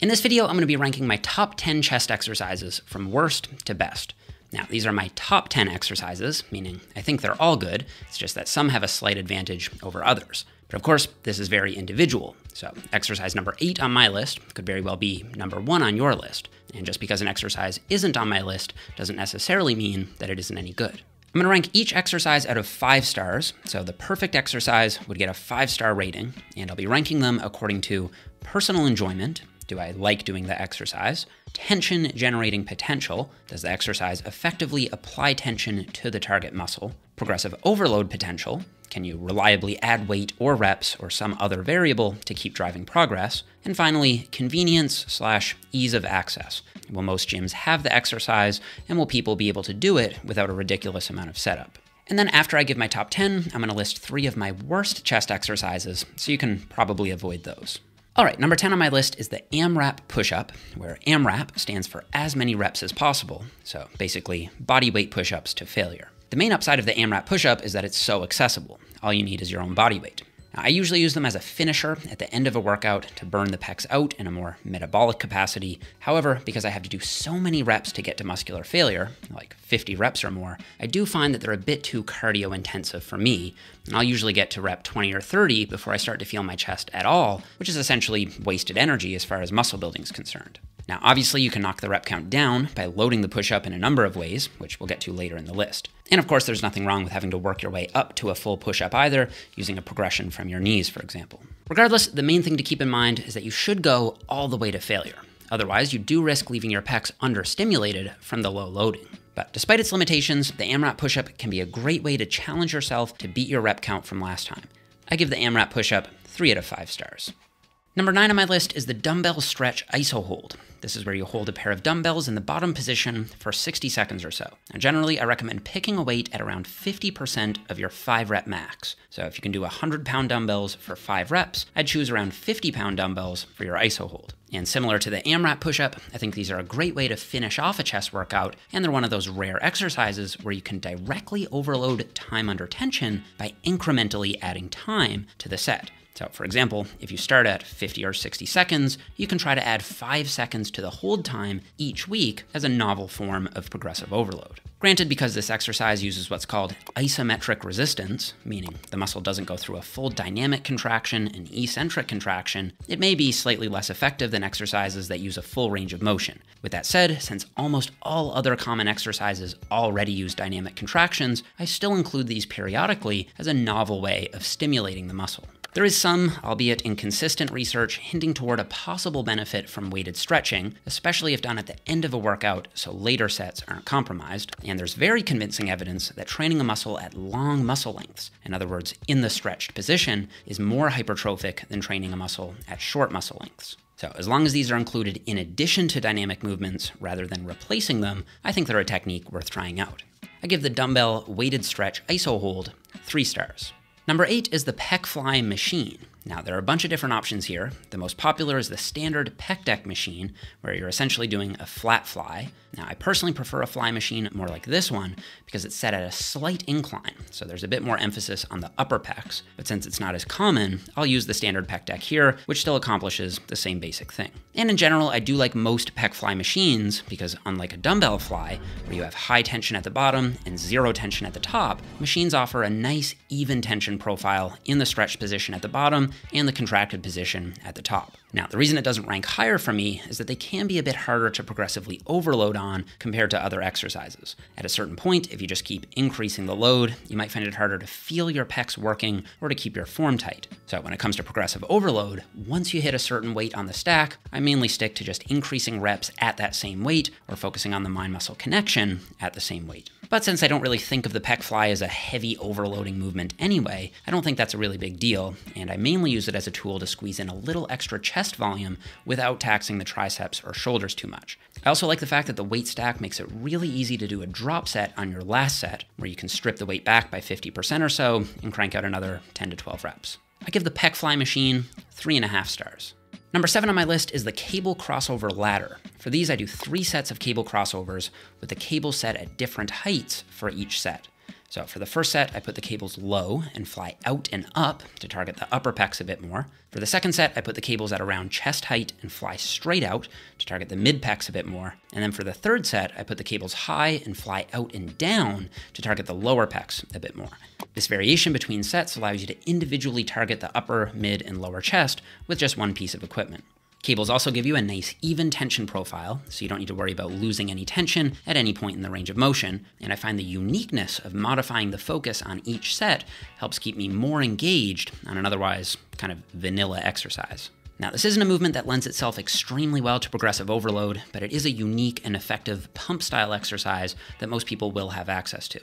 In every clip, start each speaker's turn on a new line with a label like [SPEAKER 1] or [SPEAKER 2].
[SPEAKER 1] In this video, I'm going to be ranking my top 10 chest exercises from worst to best. Now, these are my top 10 exercises, meaning I think they're all good, it's just that some have a slight advantage over others. But of course, this is very individual, so exercise number 8 on my list could very well be number 1 on your list, and just because an exercise isn't on my list doesn't necessarily mean that it isn't any good. I'm going to rank each exercise out of five stars. So the perfect exercise would get a five star rating, and I'll be ranking them according to personal enjoyment, do I like doing the exercise? Tension generating potential. Does the exercise effectively apply tension to the target muscle? Progressive overload potential. Can you reliably add weight or reps or some other variable to keep driving progress? And finally, convenience slash ease of access. Will most gyms have the exercise and will people be able to do it without a ridiculous amount of setup? And then after I give my top 10, I'm going to list three of my worst chest exercises, so you can probably avoid those. All right, number 10 on my list is the AMRAP push up, where AMRAP stands for as many reps as possible. So basically, body weight push ups to failure. The main upside of the AMRAP push up is that it's so accessible. All you need is your own body weight. Now, I usually use them as a finisher at the end of a workout to burn the pecs out in a more metabolic capacity. However, because I have to do so many reps to get to muscular failure, like 50 reps or more, I do find that they're a bit too cardio intensive for me, and I'll usually get to rep 20 or 30 before I start to feel my chest at all, which is essentially wasted energy as far as muscle building is concerned. Now, obviously, you can knock the rep count down by loading the push up in a number of ways, which we'll get to later in the list. And of course, there's nothing wrong with having to work your way up to a full push up either, using a progression from your knees, for example. Regardless, the main thing to keep in mind is that you should go all the way to failure. Otherwise, you do risk leaving your pecs understimulated from the low loading. But despite its limitations, the AMRAP push up can be a great way to challenge yourself to beat your rep count from last time. I give the AMRAP push up 3 out of 5 stars. Number 9 on my list is the dumbbell stretch iso hold. This is where you hold a pair of dumbbells in the bottom position for 60 seconds or so. Now, generally, I recommend picking a weight at around 50% of your 5 rep max. So if you can do 100 pound dumbbells for 5 reps, I'd choose around 50 pound dumbbells for your ISO hold. And similar to the AMRAP push up, I think these are a great way to finish off a chest workout, and they're one of those rare exercises where you can directly overload time under tension by incrementally adding time to the set. So, for example, if you start at 50 or 60 seconds, you can try to add 5 seconds to the hold time each week as a novel form of progressive overload. Granted, because this exercise uses what's called isometric resistance, meaning the muscle doesn't go through a full dynamic contraction and eccentric contraction, it may be slightly less effective than exercises that use a full range of motion. With that said, since almost all other common exercises already use dynamic contractions, I still include these periodically as a novel way of stimulating the muscle. There is some, albeit inconsistent, research hinting toward a possible benefit from weighted stretching, especially if done at the end of a workout so later sets aren't compromised. And there's very convincing evidence that training a muscle at long muscle lengths, in other words, in the stretched position, is more hypertrophic than training a muscle at short muscle lengths. So, as long as these are included in addition to dynamic movements rather than replacing them, I think they're a technique worth trying out. I give the dumbbell weighted stretch iso hold 3 stars. Number eight is the Pec Fly machine. Now, there are a bunch of different options here. The most popular is the standard pec deck machine, where you're essentially doing a flat fly. Now, I personally prefer a fly machine more like this one because it's set at a slight incline, so there's a bit more emphasis on the upper pecs. But since it's not as common, I'll use the standard pec deck here, which still accomplishes the same basic thing. And in general, I do like most pec fly machines because unlike a dumbbell fly, where you have high tension at the bottom and zero tension at the top, machines offer a nice even tension profile in the stretch position at the bottom and the contracted position at the top. Now, the reason it doesn't rank higher for me is that they can be a bit harder to progressively overload on compared to other exercises. At a certain point, if you just keep increasing the load, you might find it harder to feel your pecs working or to keep your form tight. So when it comes to progressive overload, once you hit a certain weight on the stack, I mainly stick to just increasing reps at that same weight or focusing on the mind-muscle connection at the same weight. But since I don't really think of the pec fly as a heavy overloading movement anyway, I don't think that's a really big deal, and I mainly use it as a tool to squeeze in a little extra chest volume without taxing the triceps or shoulders too much. I also like the fact that the weight stack makes it really easy to do a drop set on your last set, where you can strip the weight back by 50% or so and crank out another 10 to 12 reps. I give the pec fly machine three and a half stars. Number seven on my list is the cable crossover ladder. For these, I do three sets of cable crossovers with the cable set at different heights for each set. So for the first set, I put the cables low and fly out and up to target the upper pecs a bit more. For the second set, I put the cables at around chest height and fly straight out to target the mid pecs a bit more. And then for the third set, I put the cables high and fly out and down to target the lower pecs a bit more. This variation between sets allows you to individually target the upper, mid, and lower chest with just one piece of equipment. Cables also give you a nice even tension profile, so you don't need to worry about losing any tension at any point in the range of motion. And I find the uniqueness of modifying the focus on each set helps keep me more engaged on an otherwise kind of vanilla exercise. Now, this isn't a movement that lends itself extremely well to progressive overload, but it is a unique and effective pump style exercise that most people will have access to.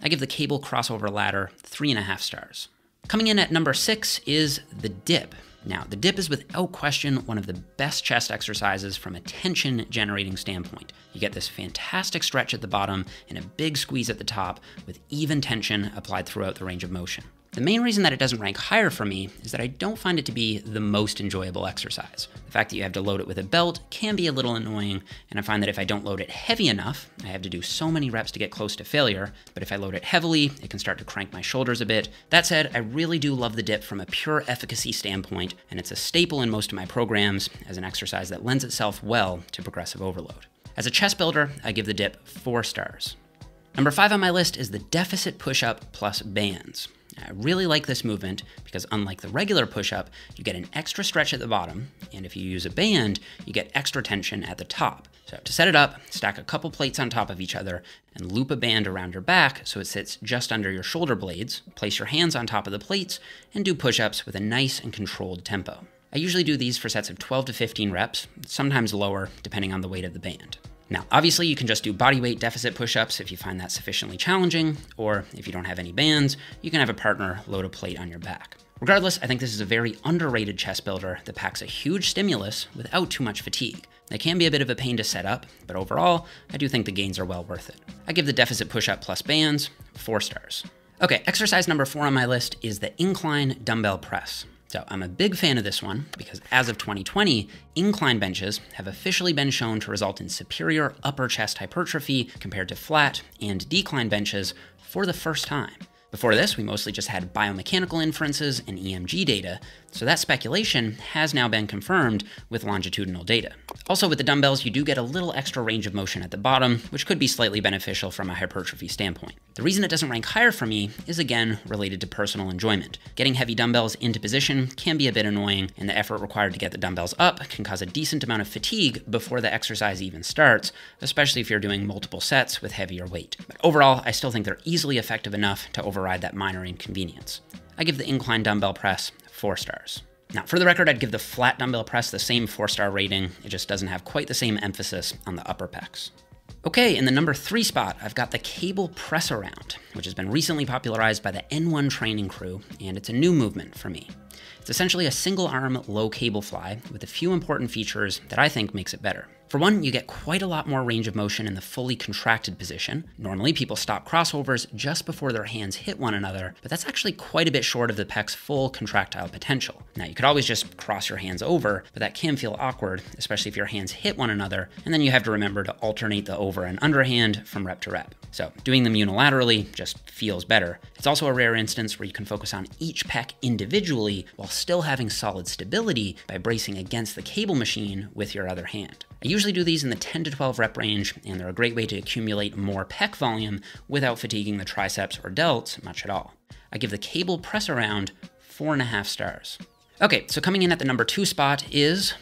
[SPEAKER 1] I give the cable crossover ladder three and a half stars. Coming in at number six is the dip. Now, the dip is without question one of the best chest exercises from a tension generating standpoint. You get this fantastic stretch at the bottom and a big squeeze at the top with even tension applied throughout the range of motion. The main reason that it doesn't rank higher for me is that I don't find it to be the most enjoyable exercise. The fact that you have to load it with a belt can be a little annoying, and I find that if I don't load it heavy enough, I have to do so many reps to get close to failure, but if I load it heavily, it can start to crank my shoulders a bit. That said, I really do love the dip from a pure efficacy standpoint, and it's a staple in most of my programs as an exercise that lends itself well to progressive overload. As a chest builder, I give the dip four stars. Number five on my list is the deficit push up plus bands. I really like this movement because unlike the regular push-up, you get an extra stretch at the bottom, and if you use a band, you get extra tension at the top. So to set it up, stack a couple plates on top of each other and loop a band around your back so it sits just under your shoulder blades, place your hands on top of the plates, and do push-ups with a nice and controlled tempo. I usually do these for sets of 12 to 15 reps, sometimes lower, depending on the weight of the band. Now, obviously, you can just do body weight deficit push ups if you find that sufficiently challenging, or if you don't have any bands, you can have a partner load a plate on your back. Regardless, I think this is a very underrated chest builder that packs a huge stimulus without too much fatigue. It can be a bit of a pain to set up, but overall, I do think the gains are well worth it. I give the deficit push up plus bands four stars. Okay, exercise number four on my list is the incline dumbbell press. So I'm a big fan of this one because as of 2020, incline benches have officially been shown to result in superior upper chest hypertrophy compared to flat and decline benches for the first time. Before this, we mostly just had biomechanical inferences and EMG data, so that speculation has now been confirmed with longitudinal data. Also, with the dumbbells, you do get a little extra range of motion at the bottom, which could be slightly beneficial from a hypertrophy standpoint. The reason it doesn't rank higher for me is again related to personal enjoyment. Getting heavy dumbbells into position can be a bit annoying, and the effort required to get the dumbbells up can cause a decent amount of fatigue before the exercise even starts, especially if you're doing multiple sets with heavier weight. But overall, I still think they're easily effective enough to override override that minor inconvenience. I give the incline dumbbell press four stars. Now, for the record, I'd give the flat dumbbell press the same four star rating. It just doesn't have quite the same emphasis on the upper pecs. Okay, in the number three spot, I've got the cable press around, which has been recently popularized by the N1 training crew, and it's a new movement for me. It's essentially a single arm low cable fly with a few important features that I think makes it better. For one, you get quite a lot more range of motion in the fully contracted position. Normally, people stop crossovers just before their hands hit one another, but that's actually quite a bit short of the pec's full contractile potential. Now, you could always just cross your hands over, but that can feel awkward, especially if your hands hit one another, and then you have to remember to alternate the over and underhand from rep to rep. So, doing them unilaterally just feels better. It's also a rare instance where you can focus on each pec individually while still having solid stability by bracing against the cable machine with your other hand. I usually do these in the 10 to 12 rep range, and they're a great way to accumulate more pec volume without fatiguing the triceps or delts much at all. I give the cable press around four and a half stars. Okay, so coming in at the number two spot is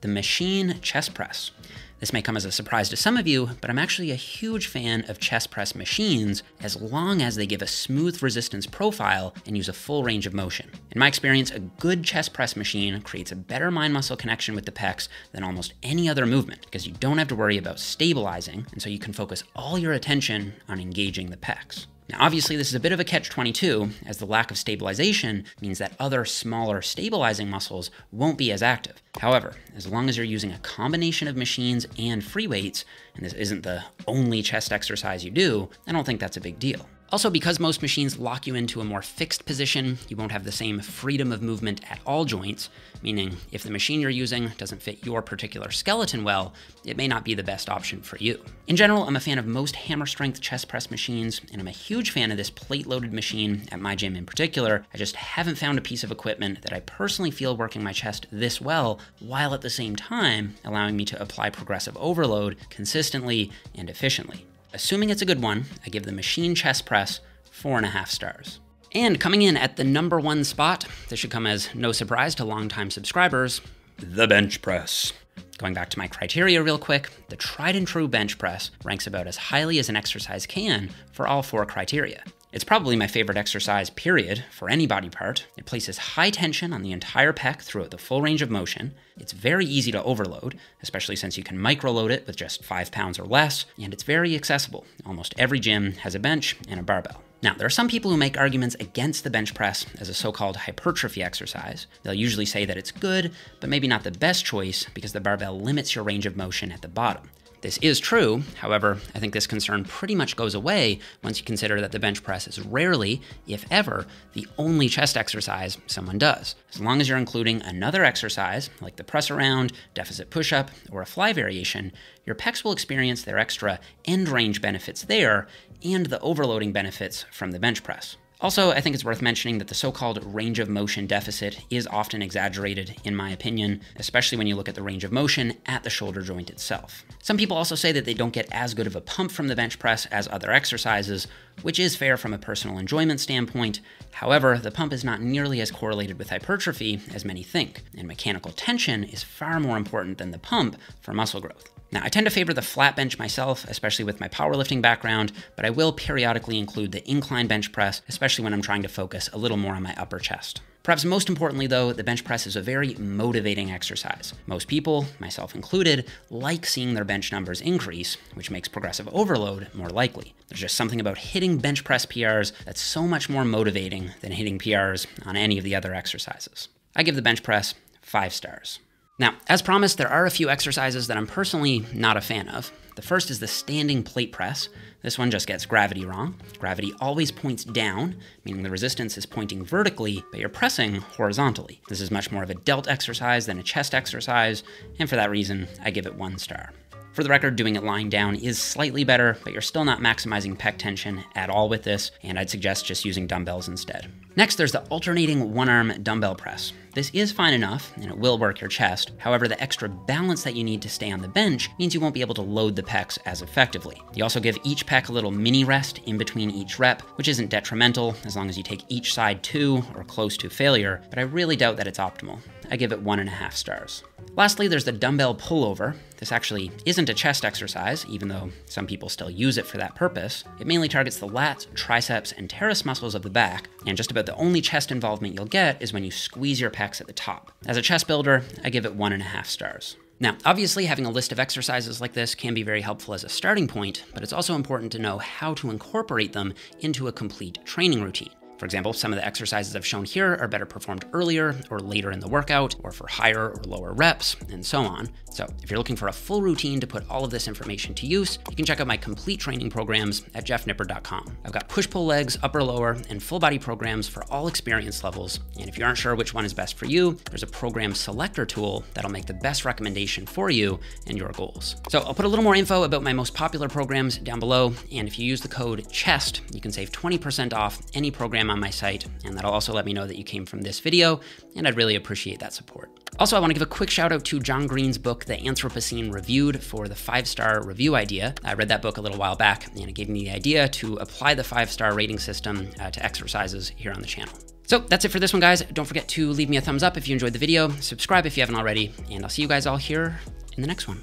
[SPEAKER 1] the machine chest press. This may come as a surprise to some of you, but I'm actually a huge fan of chest press machines as long as they give a smooth resistance profile and use a full range of motion. In my experience, a good chest press machine creates a better mind muscle connection with the pecs than almost any other movement because you don't have to worry about stabilizing, and so you can focus all your attention on engaging the pecs. Now, obviously, this is a bit of a catch 22, as the lack of stabilization means that other smaller stabilizing muscles won't be as active. However, as long as you're using a combination of machines and free weights, and this isn't the only chest exercise you do, I don't think that's a big deal. Also, because most machines lock you into a more fixed position, you won't have the same freedom of movement at all joints, meaning if the machine you're using doesn't fit your particular skeleton well, it may not be the best option for you. In general, I'm a fan of most hammer strength chest press machines, and I'm a huge fan of this plate loaded machine at my gym in particular. I just haven't found a piece of equipment that I personally feel working my chest this well, while at the same time allowing me to apply progressive overload consistently and efficiently. Assuming it's a good one, I give the machine chest press four and a half stars. And coming in at the number one spot, this should come as no surprise to longtime subscribers, the bench press. Going back to my criteria real quick, the tried and true bench press ranks about as highly as an exercise can for all four criteria. It's probably my favorite exercise, period, for any body part. It places high tension on the entire pec throughout the full range of motion. It's very easy to overload, especially since you can microload it with just 5 pounds or less, and it's very accessible. Almost every gym has a bench and a barbell. Now, there are some people who make arguments against the bench press as a so called hypertrophy exercise. They'll usually say that it's good, but maybe not the best choice because the barbell limits your range of motion at the bottom. This is true, however, I think this concern pretty much goes away once you consider that the bench press is rarely, if ever, the only chest exercise someone does. As long as you're including another exercise, like the press around, deficit push up, or a fly variation, your pecs will experience their extra end range benefits there and the overloading benefits from the bench press. Also, I think it's worth mentioning that the so called range of motion deficit is often exaggerated, in my opinion, especially when you look at the range of motion at the shoulder joint itself. Some people also say that they don't get as good of a pump from the bench press as other exercises, which is fair from a personal enjoyment standpoint. However, the pump is not nearly as correlated with hypertrophy as many think, and mechanical tension is far more important than the pump for muscle growth. Now, I tend to favor the flat bench myself, especially with my powerlifting background, but I will periodically include the incline bench press, especially when I'm trying to focus a little more on my upper chest. Perhaps most importantly, though, the bench press is a very motivating exercise. Most people, myself included, like seeing their bench numbers increase, which makes progressive overload more likely. There's just something about hitting bench press PRs that's so much more motivating than hitting PRs on any of the other exercises. I give the bench press five stars. Now, as promised, there are a few exercises that I'm personally not a fan of. The first is the standing plate press. This one just gets gravity wrong. Gravity always points down, meaning the resistance is pointing vertically, but you're pressing horizontally. This is much more of a delt exercise than a chest exercise, and for that reason, I give it one star. For the record, doing it lying down is slightly better, but you're still not maximizing pec tension at all with this, and I'd suggest just using dumbbells instead. Next, there's the alternating one arm dumbbell press. This is fine enough, and it will work your chest. However, the extra balance that you need to stay on the bench means you won't be able to load the pecs as effectively. You also give each pec a little mini rest in between each rep, which isn't detrimental as long as you take each side to or close to failure, but I really doubt that it's optimal. I give it one and a half stars. Lastly, there's the dumbbell pullover. This actually isn't a chest exercise, even though some people still use it for that purpose. It mainly targets the lats, triceps, and teres muscles of the back, and just about the only chest involvement you'll get is when you squeeze your at the top. As a chest builder, I give it one and a half stars. Now, obviously, having a list of exercises like this can be very helpful as a starting point, but it's also important to know how to incorporate them into a complete training routine. For example, some of the exercises I've shown here are better performed earlier or later in the workout, or for higher or lower reps, and so on. So if you're looking for a full routine to put all of this information to use, you can check out my complete training programs at jeffnippard.com. I've got push-pull legs, upper lower, and full body programs for all experience levels. And if you aren't sure which one is best for you, there's a program selector tool that'll make the best recommendation for you and your goals. So I'll put a little more info about my most popular programs down below. And if you use the code CHEST, you can save 20% off any program on my site, and that'll also let me know that you came from this video, and I'd really appreciate that support. Also, I want to give a quick shout out to John Green's book, The Anthropocene Reviewed, for the five star review idea. I read that book a little while back, and it gave me the idea to apply the five star rating system uh, to exercises here on the channel. So that's it for this one, guys. Don't forget to leave me a thumbs up if you enjoyed the video, subscribe if you haven't already, and I'll see you guys all here in the next one.